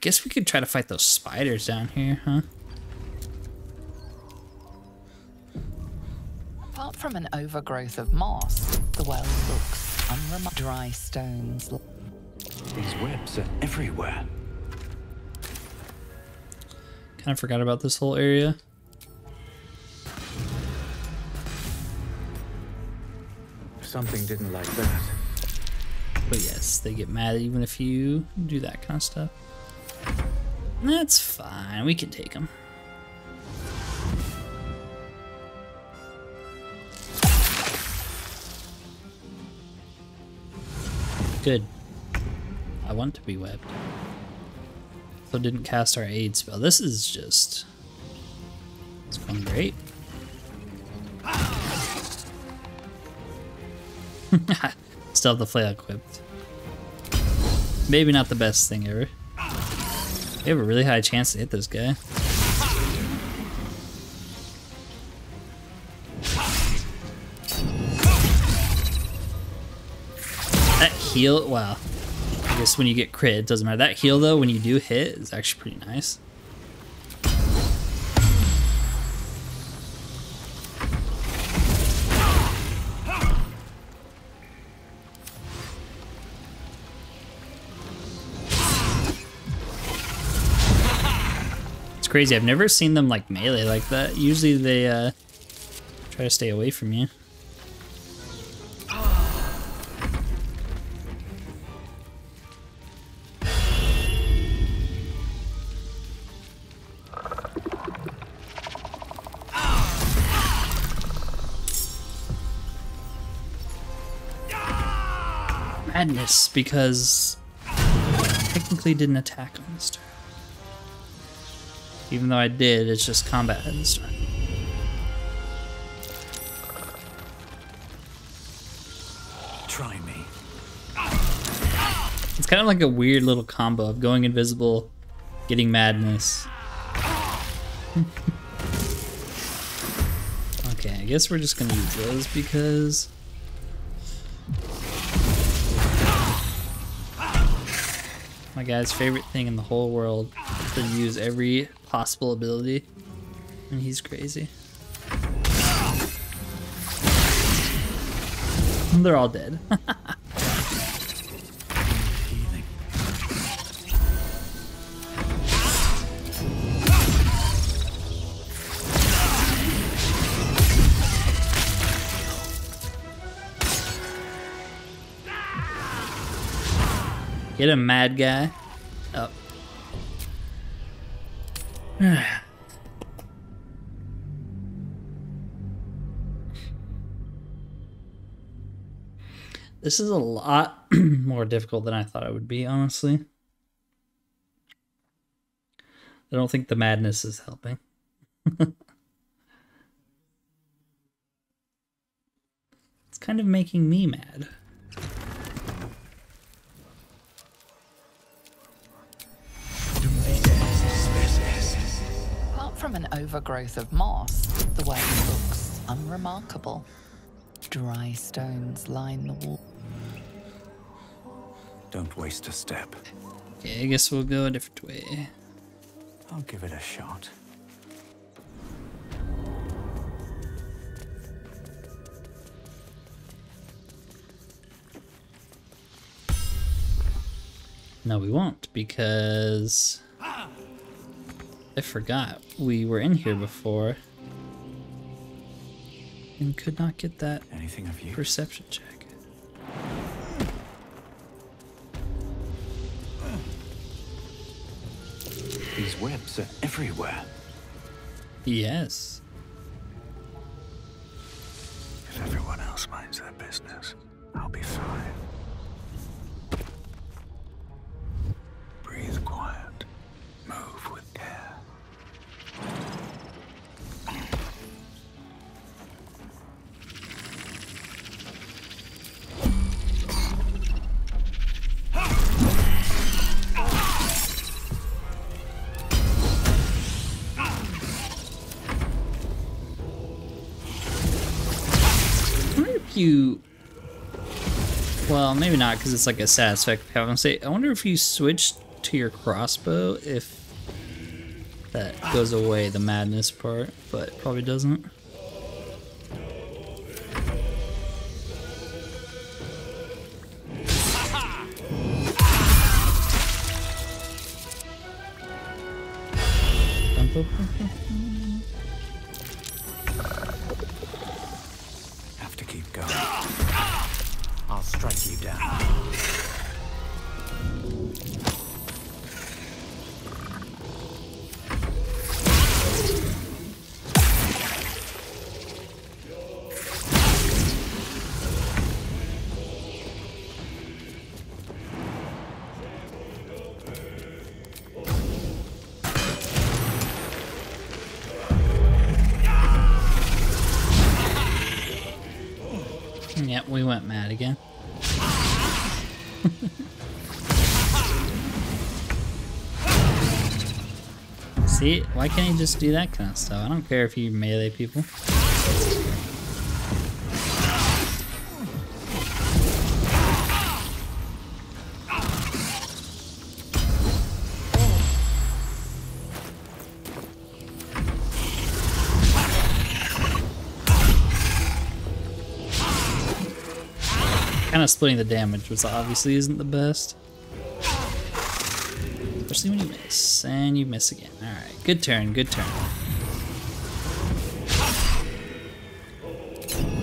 guess we could try to fight those spiders down here, huh? Apart from an overgrowth of moss, the well looks unremarkable. Dry stones. These webs are everywhere. Kind of forgot about this whole area. Something didn't like that. But yes, they get mad even if you do that kind of stuff. That's fine. We can take them. Good. I want to be webbed. So didn't cast our aid spell. This is just... It's going great. Still have the flail equipped. Maybe not the best thing ever. We have a really high chance to hit this guy. That heal, wow. I guess when you get crit, it doesn't matter. That heal though, when you do hit, is actually pretty nice. Crazy. I've never seen them like melee like that. Usually they uh, try to stay away from you. Madness, because technically didn't attack on this turn. Even though I did, it's just combat at this turn. Try me. It's kind of like a weird little combo of going invisible, getting madness. okay, I guess we're just gonna use those because my guy's favorite thing in the whole world to use every possible ability, and he's crazy. They're all dead. Get a mad guy. this is a lot more difficult than I thought it would be, honestly. I don't think the madness is helping. it's kind of making me mad. From an overgrowth of moss, the well looks unremarkable. Dry stones line the wall. Don't waste a step. Okay, I guess we'll go a different way. I'll give it a shot. No, we won't because I forgot we were in here before and could not get that Anything of you? perception check. These webs are everywhere. Yes. You. Well, maybe not because it's like a want say. I wonder if you switch to your crossbow if that goes away, the madness part, but probably doesn't. Can't he just do that kind of stuff? I don't care if you melee people. Kind of splitting the damage, which obviously isn't the best. Especially when you miss. And you miss again. Alright, good turn, good turn.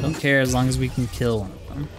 Don't care as long as we can kill one of them.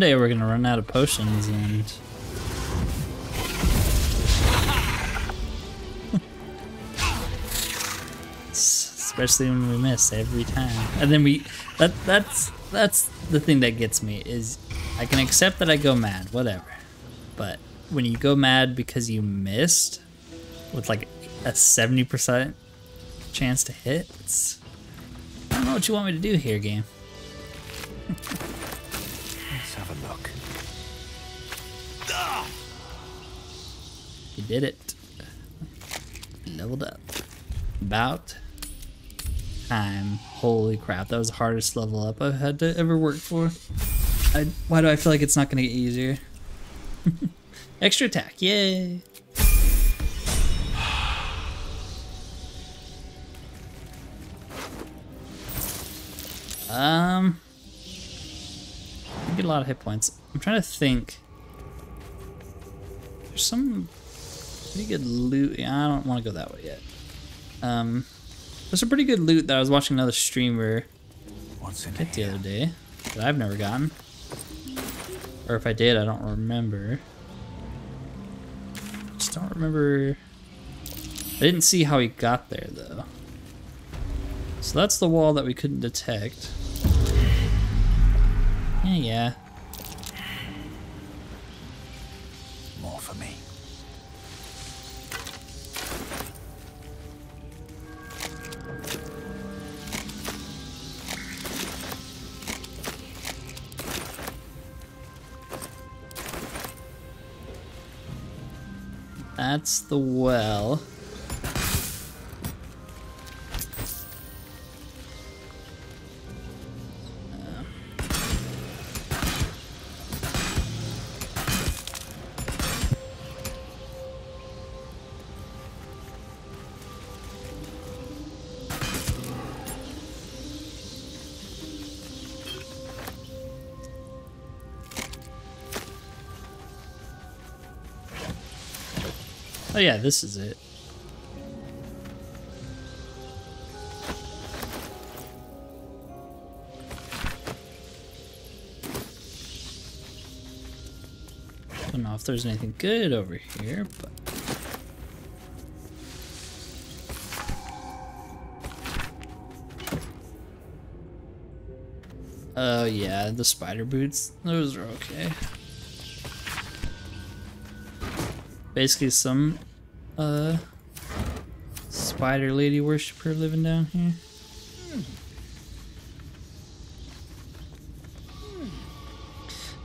One day we're gonna run out of potions and especially when we miss every time. And then we that that's that's the thing that gets me is I can accept that I go mad, whatever. But when you go mad because you missed with like a 70% chance to hit, it's I don't know what you want me to do here, game. You did it. Leveled up. About time. Holy crap, that was the hardest level up I've had to ever work for. I, why do I feel like it's not going to get easier? Extra attack, yay! Um, I get a lot of hit points. I'm trying to think. There's some pretty good loot. Yeah, I don't want to go that way yet. Um, there's a pretty good loot that I was watching another streamer What's in get the other day that I've never gotten. Or if I did, I don't remember. Just don't remember. I didn't see how he got there though. So that's the wall that we couldn't detect. Yeah, yeah. That's the well. Oh yeah, this is it. Don't know if there's anything good over here, but Oh yeah, the spider boots. Those are okay. Basically some uh spider lady worshiper living down here.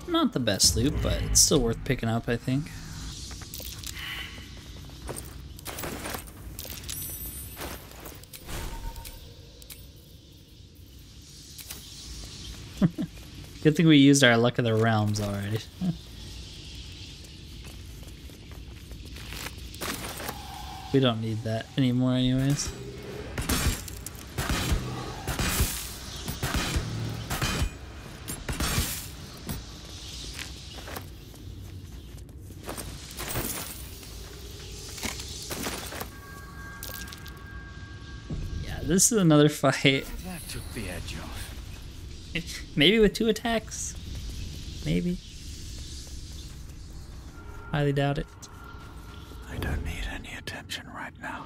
Not the best loot, but it's still worth picking up, I think. Good thing we used our Luck of the Realms already. we don't need that anymore anyways. Yeah, this is another fight. That took the edge off. Maybe with two attacks. Maybe. Highly doubt it. I don't need any attention right now.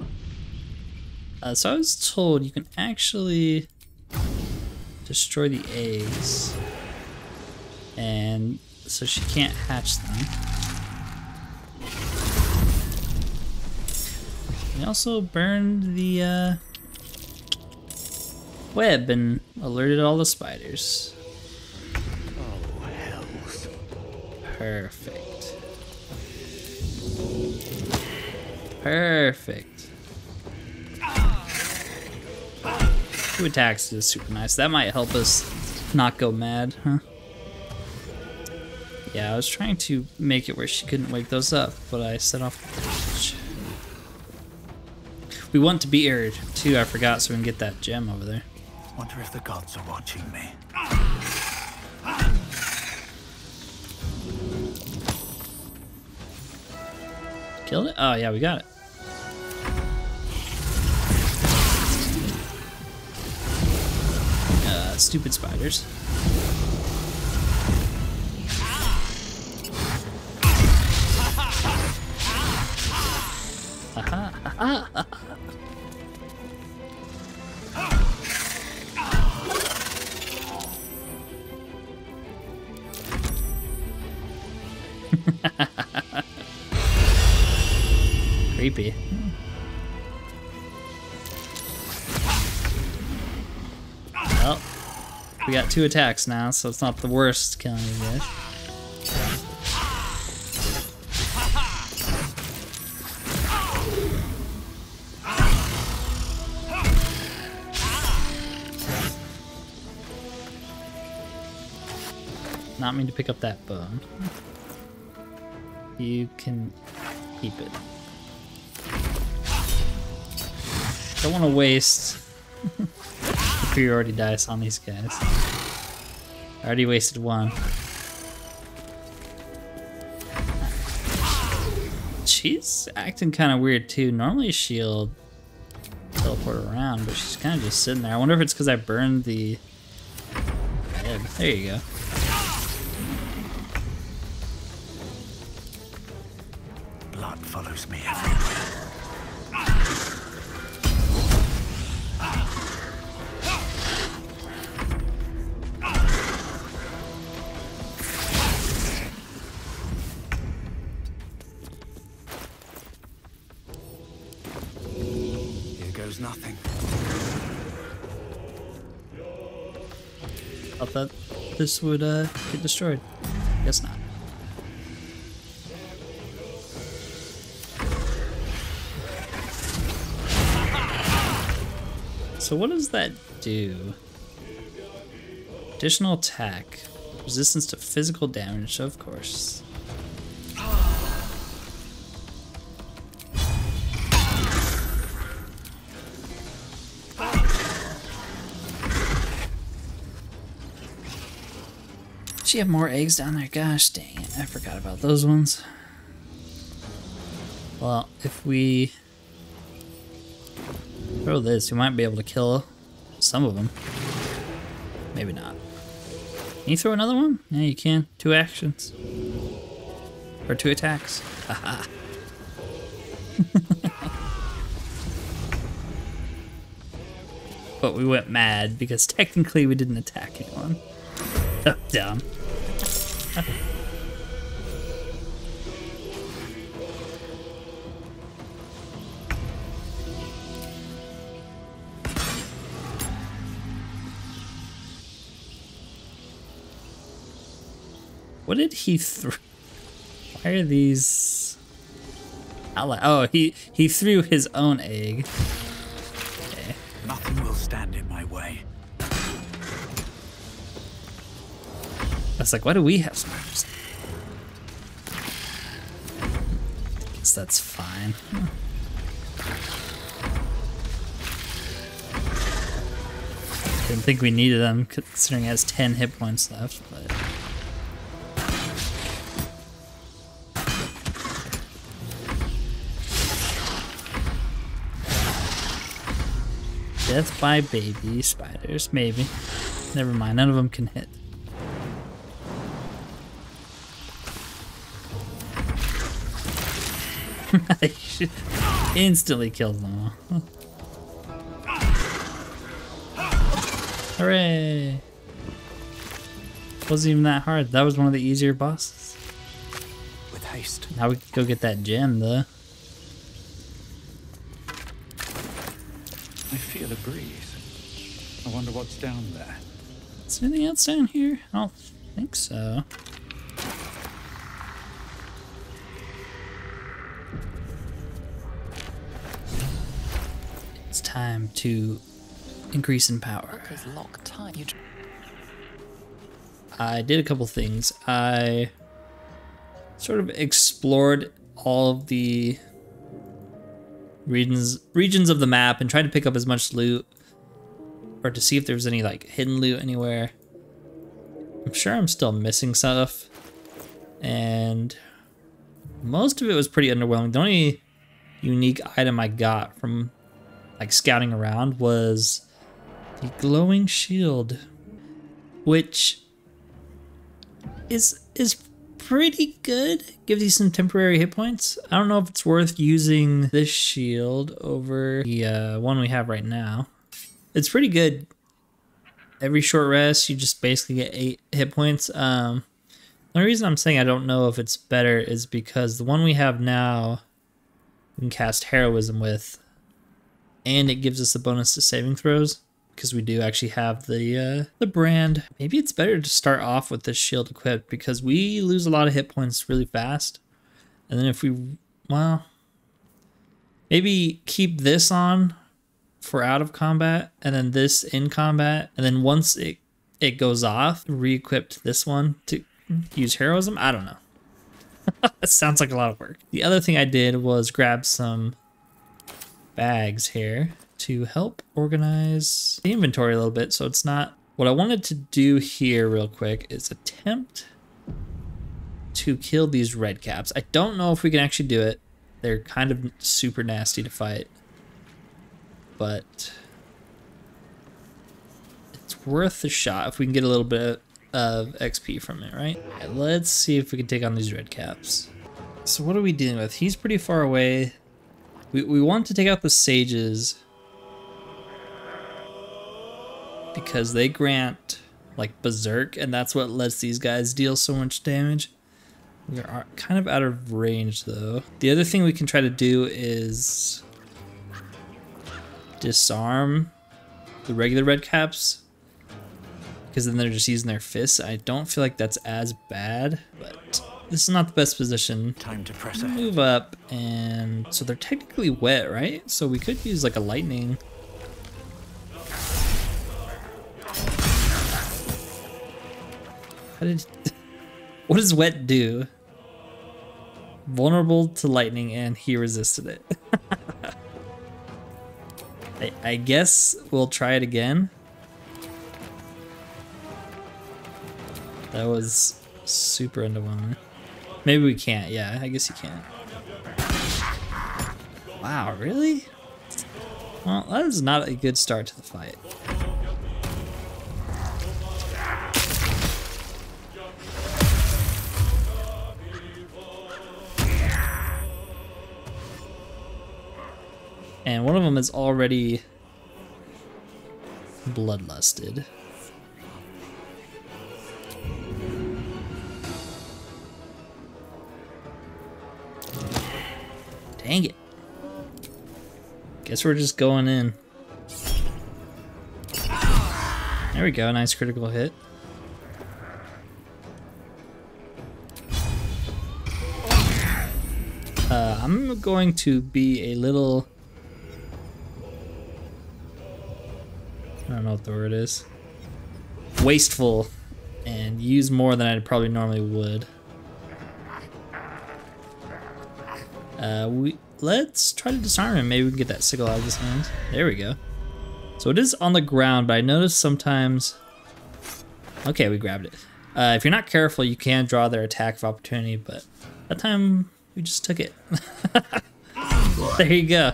Uh, so I was told you can actually destroy the eggs. And so she can't hatch them. We also burned the uh, web and alerted all the spiders. Oh, hells. Perfect. Perfect. Two attacks is super nice. That might help us not go mad, huh? Yeah, I was trying to make it where she couldn't wake those up, but I set off. We want to be aired too, I forgot, so we can get that gem over there. Wonder if the gods are watching me. Killed it? Oh yeah, we got it. Uh, stupid spiders. Ah, ah, ah. Creepy. Well, we got two attacks now, so it's not the worst killing you guys. Not mean to pick up that bone. You can keep it. Don't want to waste superiority dice on these guys. I already wasted one. She's acting kind of weird too. Normally she'll teleport around, but she's kind of just sitting there. I wonder if it's because I burned the head. There you go. Blood follows me everywhere. Thought that this would uh, get destroyed. Guess not. So what does that do? Additional attack. Resistance to physical damage, of course. She have more eggs down there? Gosh dang it, I forgot about those ones. Well, if we throw this, we might be able to kill some of them. Maybe not. Can you throw another one? Yeah, you can. Two actions. Or two attacks. But we went mad because technically we didn't attack anyone. Dumb. what did he throw? Why are these? Oh, he he threw his own egg. Was like, why do we have spiders? Guess that's fine. Didn't think we needed them considering it has 10 hit points left, but. Death by baby spiders, maybe. Never mind, none of them can hit. Instantly kills them all. Hooray! Wasn't even that hard. That was one of the easier bosses. With haste. Now we can go get that gem, though. I feel a breeze. I wonder what's down there. Is there anything else down here? I don't think so. Time to increase in power. I did a couple things. I sort of explored all of the regions regions of the map and tried to pick up as much loot or to see if there was any like hidden loot anywhere. I'm sure I'm still missing stuff. And most of it was pretty underwhelming. The only unique item I got from like scouting around was the glowing shield, which is is pretty good. Gives you some temporary hit points. I don't know if it's worth using this shield over the uh, one we have right now. It's pretty good. Every short rest, you just basically get eight hit points. Um, the reason I'm saying I don't know if it's better is because the one we have now, we can cast heroism with, and it gives us a bonus to saving throws because we do actually have the uh, the brand. Maybe it's better to start off with this shield equipped because we lose a lot of hit points really fast. And then if we, well, maybe keep this on for out of combat and then this in combat. And then once it, it goes off, re-equipped this one to use heroism. I don't know. that sounds like a lot of work. The other thing I did was grab some bags here to help organize the inventory a little bit so it's not what I wanted to do here real quick is attempt to kill these red caps. I don't know if we can actually do it. They're kind of super nasty to fight. But it's worth a shot if we can get a little bit of XP from it, right? right? Let's see if we can take on these red caps. So what are we dealing with? He's pretty far away. We, we want to take out the sages because they grant like berserk and that's what lets these guys deal so much damage. We are kind of out of range though. The other thing we can try to do is disarm the regular red caps because then they're just using their fists. I don't feel like that's as bad, but this is not the best position. Time to press ahead. Move up, and so they're technically wet, right? So we could use like a lightning. How did? what does wet do? Vulnerable to lightning, and he resisted it. I, I guess we'll try it again. That was super underwhelming. Maybe we can't. Yeah, I guess you can't. Wow, really? Well, that is not a good start to the fight. And one of them is already bloodlusted. Dang it. Guess we're just going in. There we go, nice critical hit. Uh, I'm going to be a little... I don't know what the word is. Wasteful. And use more than I probably normally would. Uh, we let's try to disarm him. Maybe we can get that sickle out of his hands. There we go. So it is on the ground, but I notice sometimes. Okay, we grabbed it. Uh, if you're not careful, you can draw their attack of opportunity, but that time we just took it. there you go.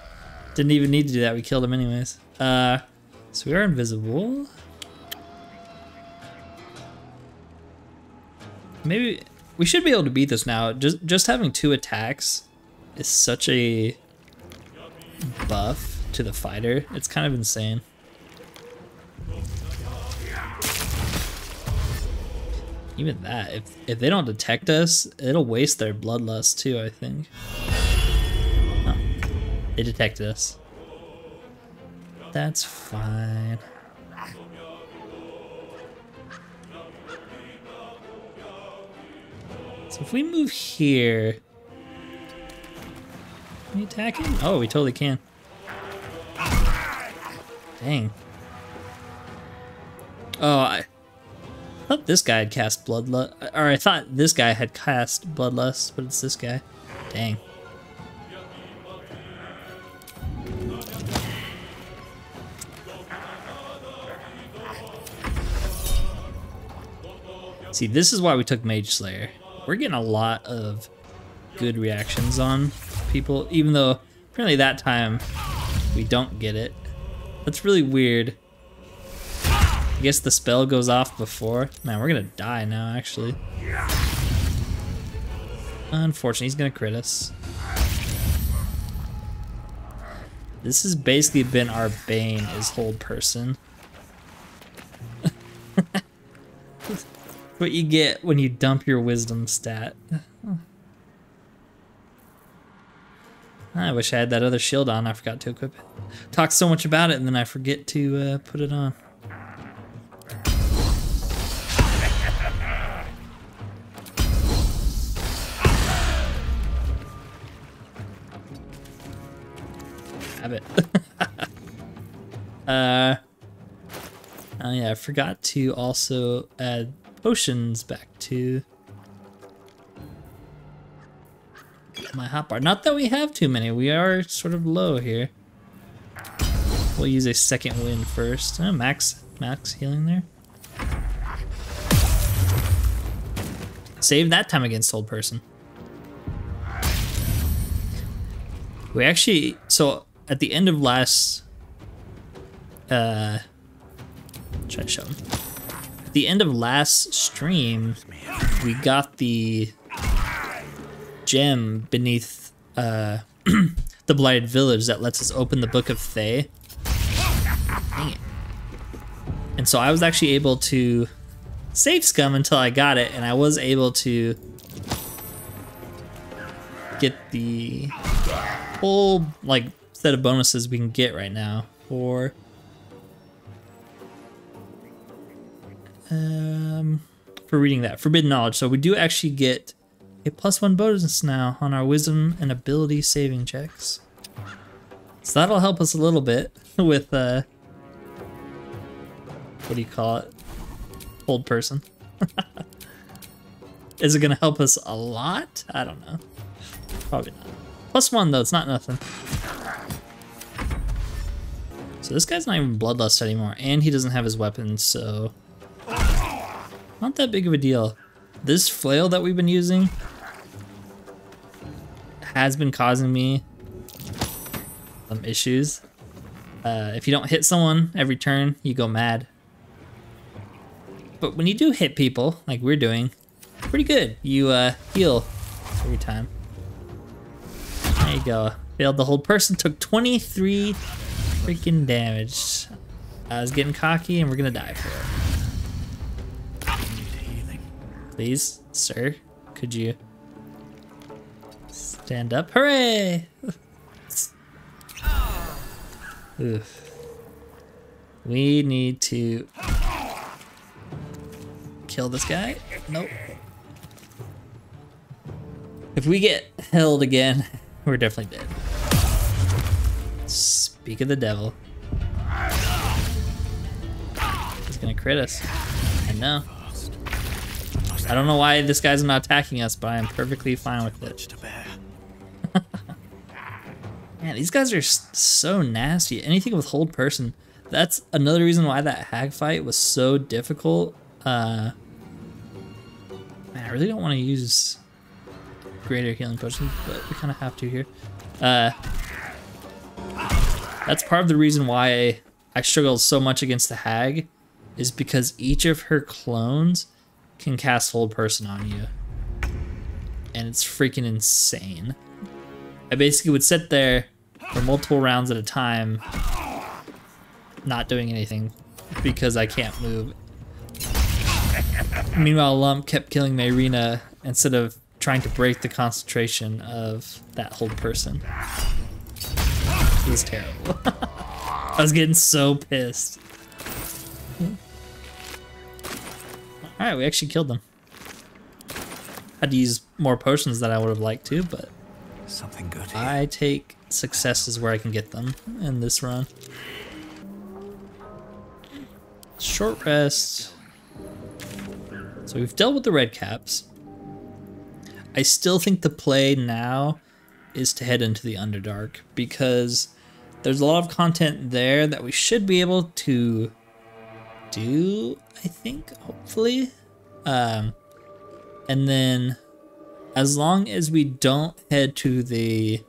Didn't even need to do that. We killed him anyways. Uh, so we are invisible. Maybe we should be able to beat this now. Just just having two attacks is such a buff to the fighter. It's kind of insane. Even that, if, if they don't detect us, it'll waste their bloodlust too, I think. Oh, they detected us. That's fine. So if we move here... Can we attack him? Oh, we totally can. Dang. Oh, I thought this guy had cast Bloodlust. Or I thought this guy had cast Bloodlust, but it's this guy. Dang. See, this is why we took Mage Slayer. We're getting a lot of good reactions on people, even though apparently that time we don't get it. That's really weird. I guess the spell goes off before. Man, we're gonna die now, actually. Unfortunately, he's gonna crit us. This has basically been our bane, is hold person. what you get when you dump your wisdom stat. I wish I had that other shield on. I forgot to equip it. Talk so much about it and then I forget to uh, put it on. Have it. uh, oh yeah, I forgot to also add potions back to my hotbar. Not that we have too many, we are sort of low here. We'll use a second wind first. Oh, max, max healing there. Save that time against hold person. We actually, so at the end of last, uh, try to show him. At the end of last stream, we got the gem beneath uh, the Blighted Village that lets us open the Book of Thay. And so I was actually able to save scum until I got it, and I was able to get the whole like set of bonuses we can get right now for um for reading that forbidden knowledge. So we do actually get a plus one bonus now on our wisdom and ability saving checks. So that'll help us a little bit with, uh, what do you call it? Old person. Is it gonna help us a lot? I don't know. Probably not. Plus one though, it's not nothing. So this guy's not even bloodlust anymore, and he doesn't have his weapons, so not that big of a deal. This flail that we've been using has been causing me some issues. Uh, if you don't hit someone every turn, you go mad. But when you do hit people, like we're doing, pretty good. You uh, heal every time. There you go. Failed the hold person, took 23 freaking damage. I was getting cocky and we're gonna die for it. Please, sir, could you Stand up. Hooray! We need to kill this guy. Nope. If we get held again, We're definitely dead. Speak of the devil. He's gonna crit us. I know. I don't know why this guy's not attacking us, but I'm perfectly fine with it. Man, these guys are so nasty. Anything with hold person. That's another reason why that hag fight was so difficult. Uh, man, I really don't want to use greater healing potions, but we kind of have to here. Uh, that's part of the reason why I struggled so much against the hag, is because each of her clones can cast hold person on you, and it's freaking insane. I basically would sit there for multiple rounds at a time, not doing anything because I can't move. Meanwhile, Lump kept killing Mayrina instead of trying to break the concentration of that hold person. It was terrible. I was getting so pissed. Alright, we actually killed them. Had to use more potions than I would have liked to, but Something good here. I take successes where I can get them in this run. Short rest. So we've dealt with the red caps. I still think the play now is to head into the Underdark because there's a lot of content there that we should be able to do, I think, hopefully. Um, and then as long as we don't head to the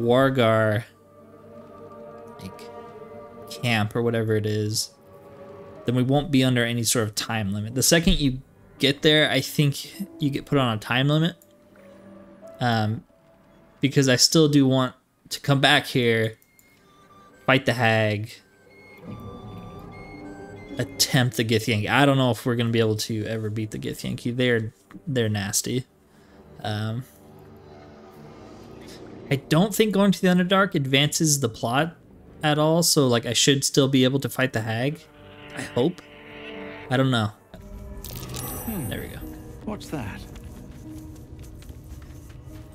Wargar like camp or whatever it is, then we won't be under any sort of time limit. The second you get there, I think you get put on a time limit. Um, because I still do want to come back here, fight the hag, attempt the Githyanki. I don't know if we're gonna be able to ever beat the Githyanki. They're they're nasty. Um, I don't think going to the Underdark advances the plot at all, so like I should still be able to fight the hag. I hope. I don't know. There we go. What's that?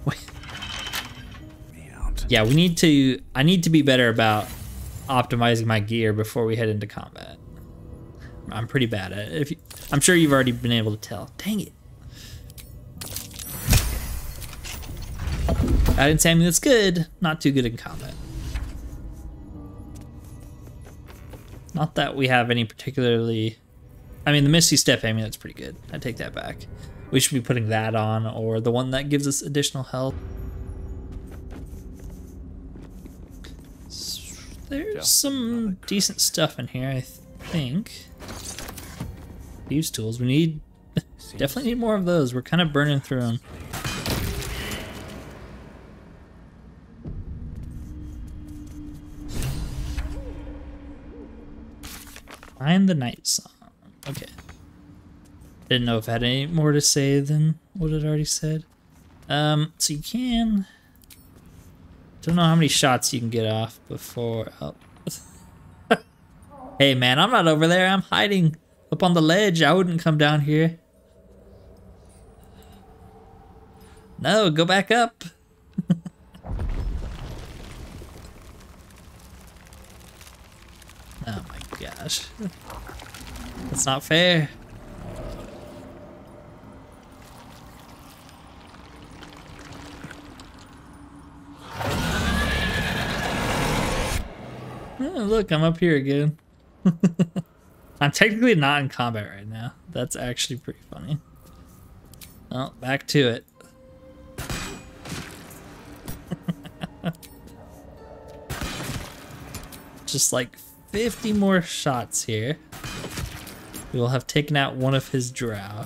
Wait. Yeah, we need to. I need to be better about optimizing my gear before we head into combat. I'm pretty bad at it. If you, I'm sure you've already been able to tell. Dang it! I didn't say anything that's good. Not too good in combat. Not that we have any particularly. I mean, the Misty Step amulet's pretty good. I take that back. We should be putting that on, or the one that gives us additional health. There's some decent stuff in here, I think. Use tools. We need definitely need more of those. We're kind of burning through them. Find the Nightsong. Okay. Didn't know if I had any more to say than what it already said. Um, so you can. Don't know how many shots you can get off before. Oh. hey man, I'm not over there. I'm hiding up on the ledge. I wouldn't come down here. No, go back up. oh my gosh. That's not fair. Oh, look, I'm up here again. I'm technically not in combat right now. That's actually pretty funny. Well, back to it. Just like 50 more shots here. We will have taken out one of his drow.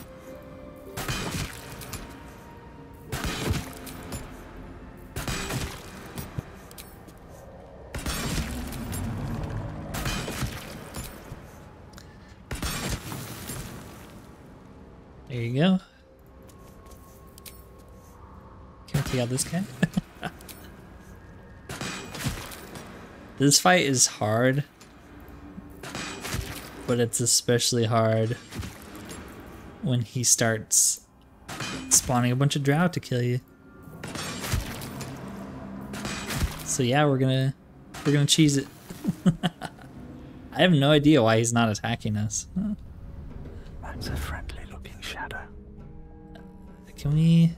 There you go. Can't take out this guy? this fight is hard, but it's especially hard when he starts spawning a bunch of drow to kill you. So yeah, we're gonna we're gonna cheese it. I have no idea why he's not attacking us. That's a friendly looking shadow. Can we?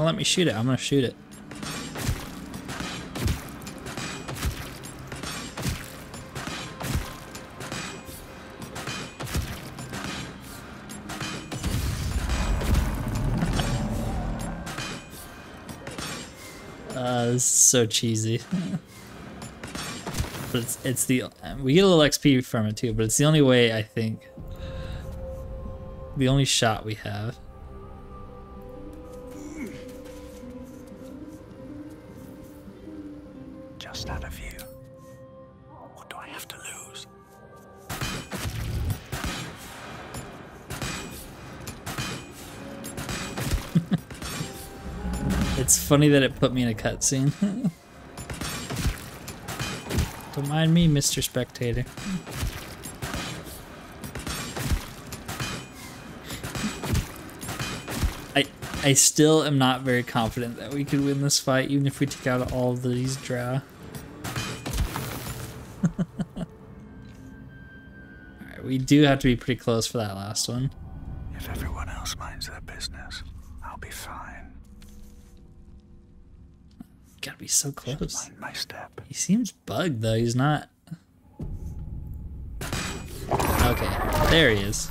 Gonna let me shoot it. I'm gonna shoot it. Uh, so cheesy. but it's it's the we get a little XP from it too, but it's the only way I think. The only shot we have. Funny that it put me in a cutscene. Don't mind me, Mr. Spectator. I I still am not very confident that we could win this fight, even if we took out all of these drow. Alright, we do have to be pretty close for that last one. If everyone else minds their business, I'll be fine. Gotta be so close. My step. He seems bugged though, he's not. Okay, there he is.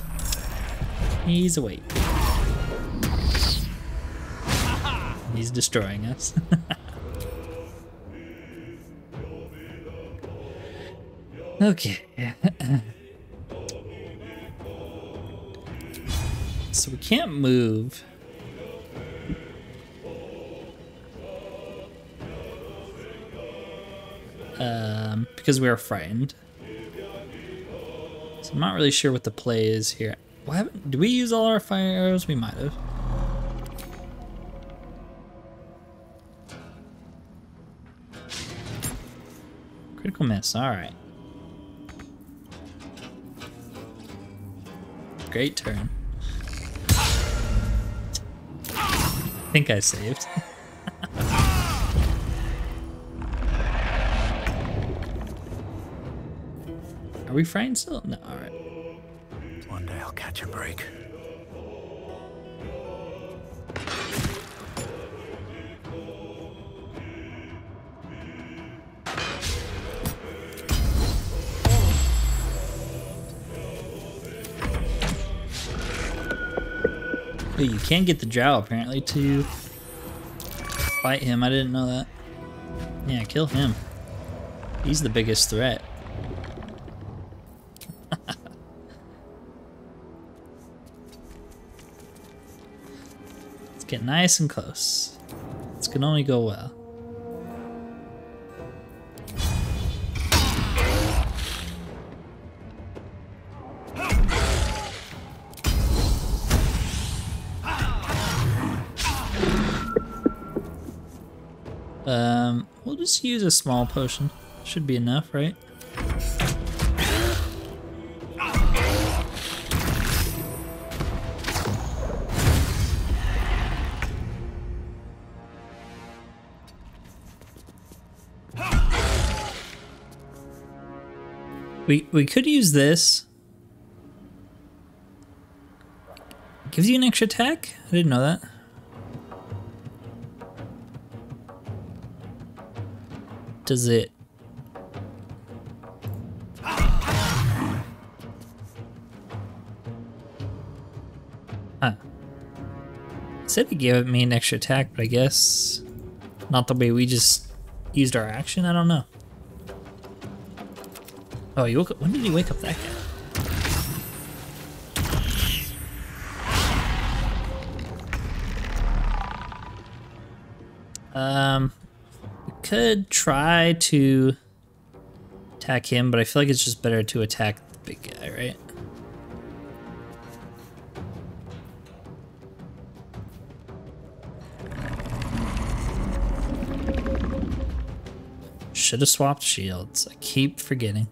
He's awake. He's destroying us. okay. so we can't move. Um, because we are frightened. So I'm not really sure what the play is here. Happened? Did we use all our fire arrows? We might have. Critical miss. All right. Great turn. I think I saved. Are we frightened still? No, alright. One day I'll catch a break. You can get the drow apparently to fight him. I didn't know that. Yeah, kill him. He's the biggest threat. Get nice and close. This can only go well. Um, we'll just use a small potion. Should be enough, right? We we could use this. Gives you an extra attack? I didn't know that. Does it? Said it gave me an extra attack, but I guess not the way we just used our action. I don't know. Oh, he woke up. When did he wake up that guy? Um, we could try to attack him, but I feel like it's just better to attack the big guy, right? Should have swapped shields. I keep forgetting.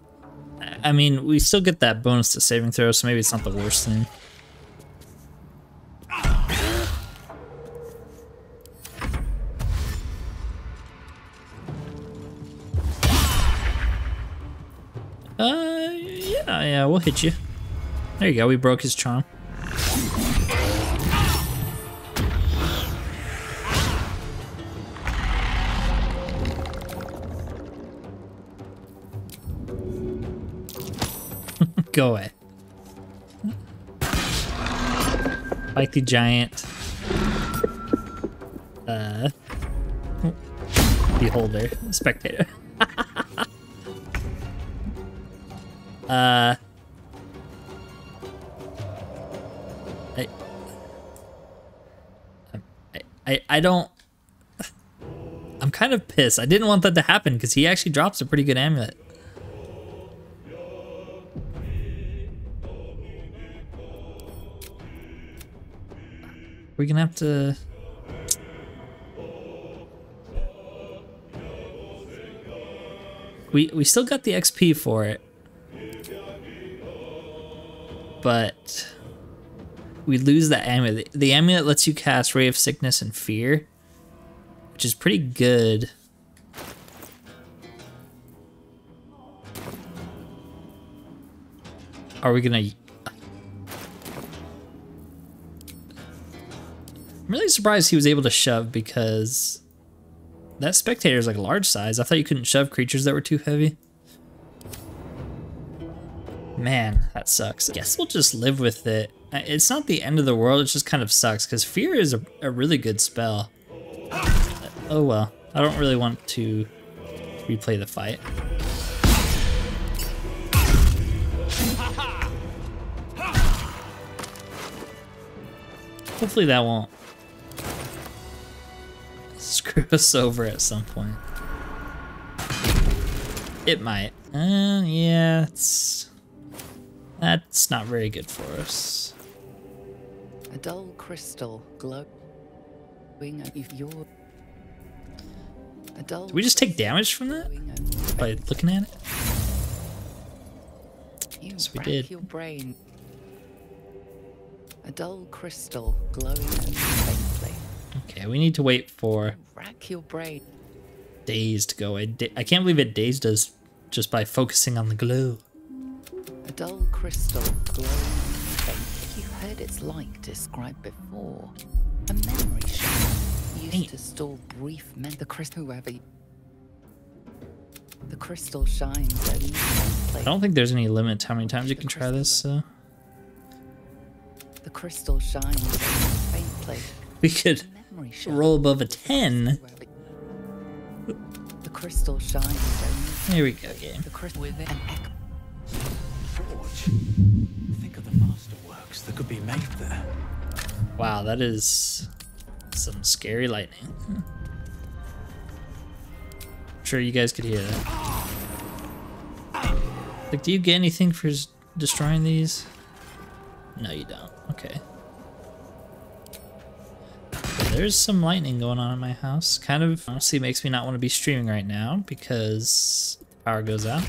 I mean, we still get that bonus to saving throw, so maybe it's not the worst thing. Uh, yeah, yeah, we'll hit you. There you go, we broke his charm. Go away. Like the giant uh beholder spectator. uh I, I I I don't I'm kind of pissed. I didn't want that to happen because he actually drops a pretty good amulet. We're gonna have to. We we still got the XP for it, but we lose that amulet. The amulet lets you cast Ray of Sickness and Fear, which is pretty good. Are we gonna I'm really surprised he was able to shove because that spectator is like a large size. I thought you couldn't shove creatures that were too heavy. Man, that sucks. I guess we'll just live with it. It's not the end of the world, it just kind of sucks because fear is a, a really good spell. Uh, oh well, I don't really want to replay the fight. Hopefully that won't screw us over at some point. It might. Uh, yeah, it's... That's not very good for us. A dull crystal glowing if you're... A dull Did we just take damage from that? By looking at it? You Yes, we did. your brain. A dull crystal glowing. Okay, we need to wait for Rack your brain. days to go away. Da- I can't believe it dazed us just by focusing on the glow. A dull crystal glowing faintly. You heard its like described before. A memory shard used Dang to store brief men. The crystal, whoever. The crystal shines only. I don't think there's any limit to how many times you can try this, so uh. The crystal shines faintly. we could. Roll above a 10. The crystal shines only. There we go, game. The crystal with an echo. Forge. Think of the masterworks that could be made there. Wow, that is some scary lightning. I'm sure you guys could hear that. Like, do you get anything for destroying these? No, you don't. Okay. There's some lightning going on in my house. Kind of honestly makes me not want to be streaming right now because power goes out.